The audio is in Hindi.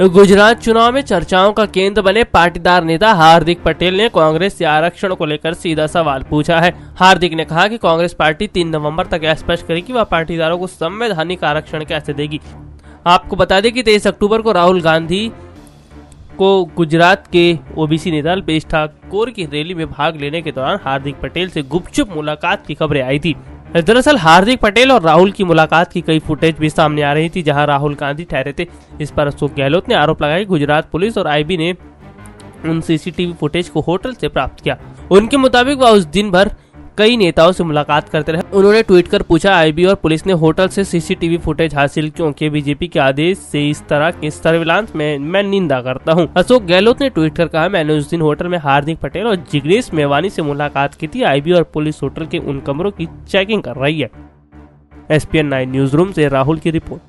गुजरात चुनाव में चर्चाओं का केंद्र बने पाटीदार नेता हार्दिक पटेल ने कांग्रेस से आरक्षण को लेकर सीधा सवाल पूछा है। हार्दिक ने कहा कि कांग्रेस पार्टी तीन नवंबर तक स्पष्ट करेगी वह पाटीदारों को संवैधानिक आरक्षण कैसे देगी। आपको बता दें कि तेईस अक्टूबर को राहुल गांधी को गुजरात के ओबीसी नेता अल्पेश ठाकुर की रैली में भाग लेने के दौरान हार्दिक पटेल से गुपचुप मुलाकात की खबरें आई थी। दरअसल हार्दिक पटेल और राहुल की मुलाकात की कई फुटेज भी सामने आ रही थी, जहाँ राहुल गांधी ठहरे थे। इस पर अशोक गहलोत ने आरोप लगाया गुजरात पुलिस और आईबी ने उन सीसीटीवी फुटेज को होटल से प्राप्त किया। उनके मुताबिक वह उस दिन भर कई नेताओं से मुलाकात करते रहे। उन्होंने ट्वीट कर पूछा, आईबी और पुलिस ने होटल से सीसीटीवी फुटेज हासिल क्यों क्योंकि बीजेपी के आदेश से इस तरह के सर्विलांस में मैं निंदा करता हूँ। अशोक गहलोत ने ट्वीट कर कहा मैंने उस दिन होटल में हार्दिक पटेल और जिग्नेश मेवानी से मुलाकात की थी। आईबी और पुलिस होटल के उन कमरों की चेकिंग कर रही है। एस पी न्यूज़ रूम से राहुल की रिपोर्ट।